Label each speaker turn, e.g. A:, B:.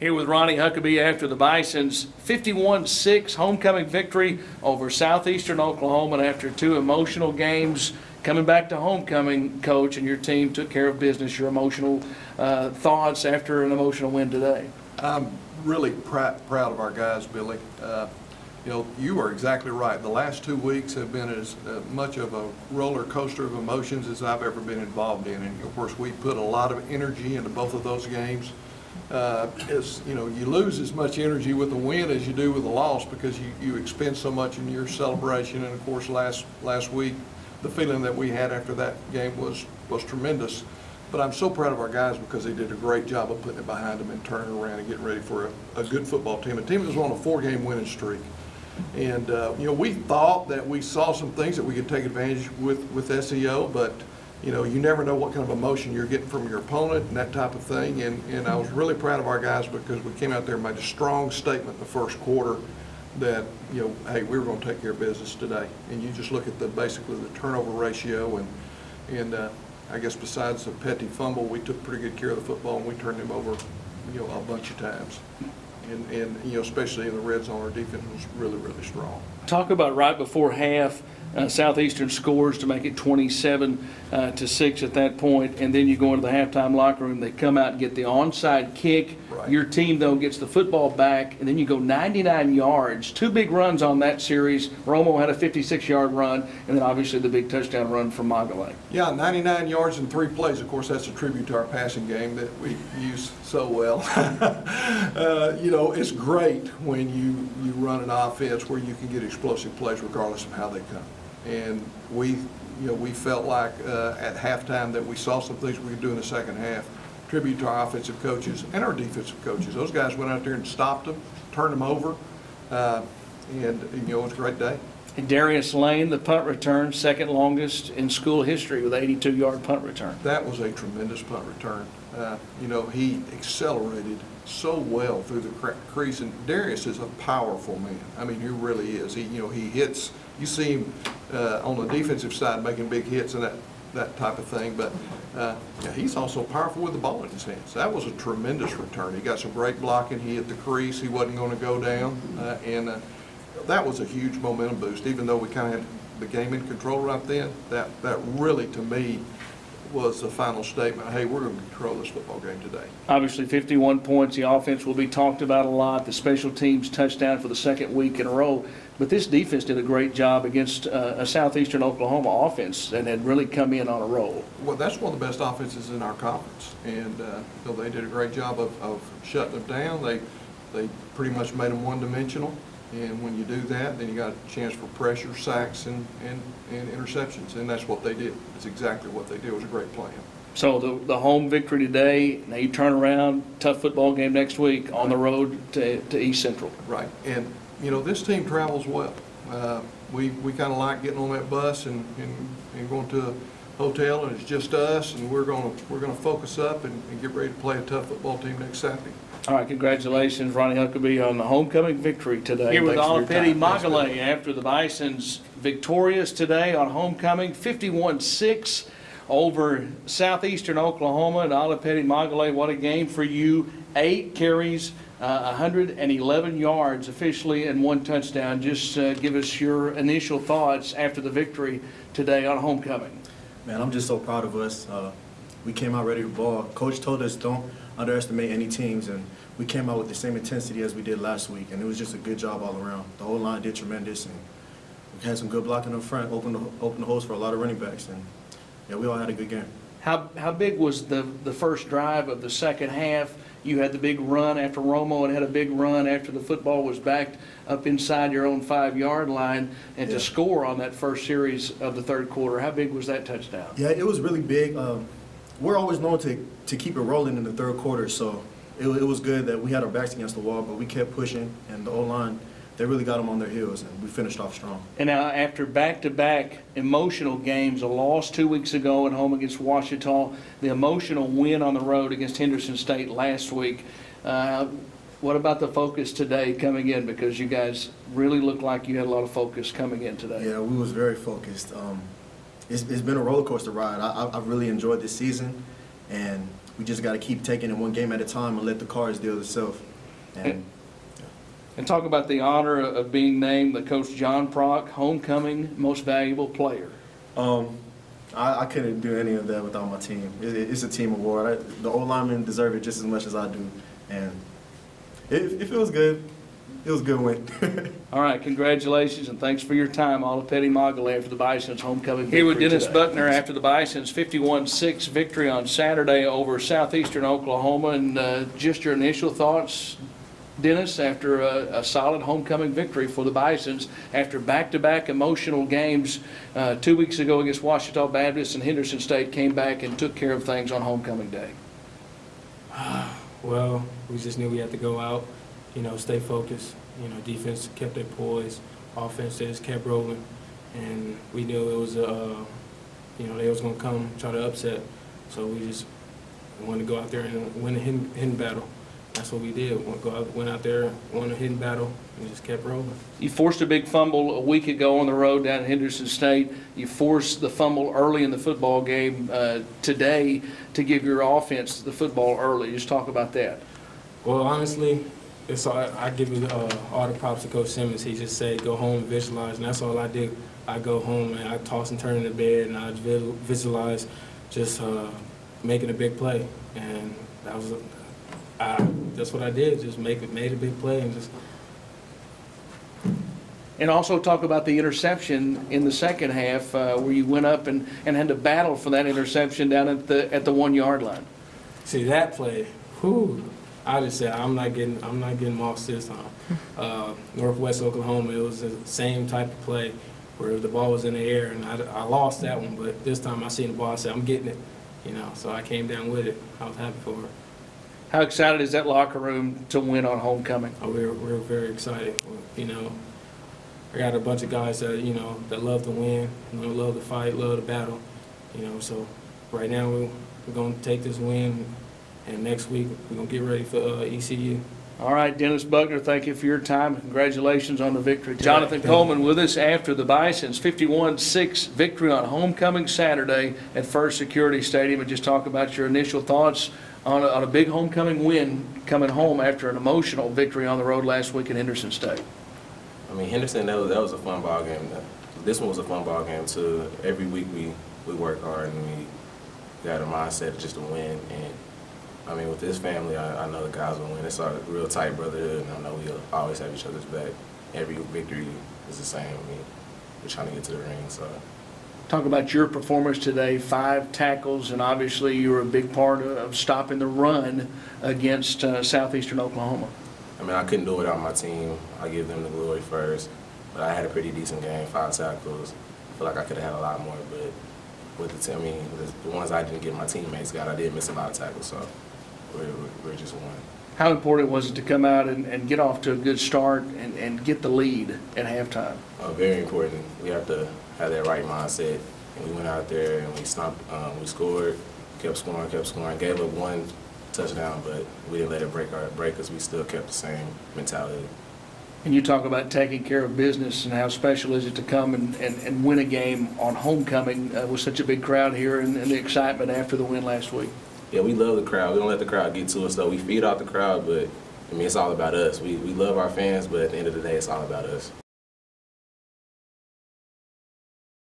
A: Here with Ronnie Huckeba after the Bison's 51-6 homecoming victory over Southeastern Oklahoma and after two emotional games. Coming back to homecoming, coach, and your team took care of business. Your emotional uh, thoughts after an emotional win today.
B: I'm really proud, proud of our guys, Billy. Uh, You know, you are exactly right. The last two weeks have been as uh, much of a roller coaster of emotions as I've ever been involved in. And of course, we put a lot of energy into both of those games. Uh, As, you know, you lose as much energy with a win as you do with a loss because you, you expend so much in your celebration. And of course, last, last week, the feeling that we had after that game was, was tremendous. But I'm so proud of our guys because they did a great job of putting it behind them and turning around and getting ready for a, a good football team. A team that was on a four-game winning streak. And, uh, you know, we thought that we saw some things that we could take advantage with, with SEO, but, you know, you never know what kind of emotion you're getting from your opponent and that type of thing. And, and I was really proud of our guys because we came out there and made a strong statement in the first quarter that, you know, hey, we were going to take care of business today. And you just look at the, basically the turnover ratio and, and uh, I guess besides the petty fumble, we took pretty good care of the football and we turned them over, you know, a bunch of times. And, and, you know, especially in the red zone, our defense was really, really strong.
A: Talk about right before half, uh, Southeastern scores to make it 27 uh, to 6 at that point, and then you go into the halftime locker room, they come out and get the onside kick.
B: Right.
A: Your team, though, gets the football back, and then you go 99 yards. Two big runs on that series. Romo had a 56-yard run, and then obviously the big touchdown run from Magalay.
B: Yeah, 99 yards in three plays. Of course, that's a tribute to our passing game that we use so well. uh, you know, it's great when you, you run an offense where you can get explosive plays regardless of how they come. And we, you know, we felt like uh, at halftime that we saw some things we could do in the second half. Tribute to our offensive coaches and our defensive coaches. Those guys went out there and stopped them, turned them over, uh, and, you know, it was a great day.
A: And Darius Lane, the punt return, second longest in school history with 82-yard punt return.
B: That was a tremendous punt return. Uh, You know, he accelerated so well through the crease, and Darius is a powerful man. I mean, he really is. He, you know, he hits, you see him uh, on the defensive side making big hits and that, that type of thing, but uh, yeah, he's also powerful with the ball in his hands. That was a tremendous return. He got some great blocking, he hit the crease, he wasn't going to go down, uh, and uh, that was a huge momentum boost, even though we kind of had the game in control right then. That, that really, to me, was the final statement, hey, we're going to control this football game today.
A: Obviously, 51 points. The offense will be talked about a lot. The special teams touchdown for the second week in a row. But this defense did a great job against uh, a southeastern Oklahoma offense and had really come in on a roll.
B: Well, that's one of the best offenses in our conference, and uh, so they did a great job of, of shutting them down. They, they pretty much made them one-dimensional, and when you do that, then you got a chance for pressure, sacks, and, and, and interceptions, and that's what they did. It's exactly what they did. It was a great plan.
A: So the, the home victory today, now you turn around, tough football game next week on the road to, to East Central.
B: Right, and, you know, this team travels well. Uh, We, we kind of like getting on that bus and, and and going to a hotel, and it's just us, and we're gonna, we're gonna focus up and and get ready to play a tough football team next Saturday.
A: All right, congratulations, Ronnie Huckeba, on the homecoming victory today. Here with
B: Thanks for your
A: Alapeti
B: time. Thanks, Bill.
A: Magalay after the Bison's victorious today on homecoming, 51-6 over southeastern Oklahoma and Alapeti Magalay. What a game for you. Eight carries, uh, 111 yards officially and one touchdown. Just uh, give us your initial thoughts after the victory today on homecoming.
C: Man, I'm just so proud of us. Uh, we came out ready to ball. Coach told us don't underestimate any teams, and we came out with the same intensity as we did last week, and it was just a good job all around. The whole line did tremendous, and we had some good blocking up front, opened the, opened the holes for a lot of running backs, and yeah, we all had a good game.
A: How, how big was the, the first drive of the second half? You had the big run after Romo and had a big run after the football was backed up inside your own five-yard line and to score on that first series of the third quarter. How big was that touchdown?
C: Yeah, it was really big. Um, we're always known to, to keep it rolling in the third quarter, so it, it was good that we had our backs against the wall, but we kept pushing, and the O-line, they really got them on their heels, and we finished off strong.
A: And now after back-to-back emotional games, a loss two weeks ago at home against Ouachita, the emotional win on the road against Henderson State last week, uh, what about the focus today coming in? Because you guys really looked like you had a lot of focus coming in today.
C: Yeah, we was very focused. Um, it's, it's been a roller coaster ride. I, I, I've really enjoyed this season, and we just got to keep taking it one game at a time and let the cards deal itself. And
A: And talk about the honor of being named the Coach John Prock Homecoming Most Valuable Player.
C: um, I, I couldn't do any of that without my team. It, it- it's a team award. I, the old linemen deserve it just as much as I do, and it, it feels good. It was a good win.
A: All right, congratulations and thanks for your time, Petty Mogul after the Bison's homecoming Here with Dennis
C: today.
A: Buckner after the Bison's 51-6 victory on Saturday over southeastern Oklahoma. And uh, just your initial thoughts, Dennis, after a, a solid homecoming victory for the Bisons after back-to-back emotional games uh, two weeks ago against Ouachita Baptist and Henderson State came back and took care of things on homecoming day.
D: Well, we just knew we had to go out, you know, stay focused. You know, defense kept their poise, offense just kept rolling, and we knew it was a, uh, you know, they was gonna come try to upset. So we just wanted to go out there and win a hidden, hidden battle. That's what we did. Went go out, went out there, won a hidden battle, and just kept rolling.
A: You forced a big fumble a week ago on the road down at Henderson State. You forced the fumble early in the football game uh, today to give your offense the football early. Just talk about that.
D: Well, honestly, it's all, I give you uh, all the props to Coach Simmons. He just said, go home and visualize, and that's all I do. I go home and I toss and turn in the bed, and I visualize just uh, making a big play, and that was I, that's what I did. Just make it, made a big play, and just
A: And also talk about the interception in the second half uh, where you went up and, and had to battle for that interception down at the, at the one-yard line.
D: see that play. Whew, I just said I'm not getting I'm not getting lost this time. Uh, Northwest Oklahoma, it was the same type of play where the ball was in the air, and I, I lost that one. But this time I seen the ball, I said I'm getting it, you know. So I came down with it. I was happy for it.
A: How excited is that locker room to win on homecoming?
D: We were, we were very excited. You know, I got a bunch of guys that you know that love to win, you know, love to fight, love to battle. You know, so right now we, we're gonna take this win, and next week we're gonna get ready for uh, ECU.
A: All right, Dennis Buckner, thank you for your time. Congratulations on the victory. Jonathan Coleman with us after the Bison's 51-6 victory on homecoming Saturday at First Security Stadium. And just talk about your initial thoughts on a, on a big homecoming win coming home after an emotional victory on the road last week at Henderson State.
E: I mean, Henderson, that was, that was a fun ball game. This one was a fun ball game too. Every week we, we work hard and we got a mindset just to win. And I mean, with this family, I, I know the guys will win. It's a real tight brotherhood, and I know we'll always have each other's back. Every victory is the same. I mean, we're trying to get to the ring, so.
A: Talk about your performance today, five tackles, and obviously you were a big part of stopping the run against uh, Southeastern Oklahoma.
E: I mean, I couldn't do it without my team. I give them the glory first. But I had a pretty decent game, five tackles. I feel like I could have had a lot more, but with the team, I mean, the, the ones I didn't get my teammates got, I did miss a lot of tackles, so we're, we're, we're just one.
A: How important was it to come out and, and get off to a good start and, and get the lead at halftime?
E: Uh, very important. We have to have that right mindset. And we went out there and we stomped, um, we scored, kept scoring, kept scoring, gave up one touchdown, but we didn't let it break our break because we still kept the same mentality.
A: And you talk about taking care of business and how special is it to come and, and, and win a game on homecoming uh, with such a big crowd here and, and the excitement after the win last week.
E: Yeah, we love the crowd. We don't let the crowd get to us, though. We feed off the crowd, but I mean, it's all about us. We, we love our fans, but at the end of the day, it's all about us.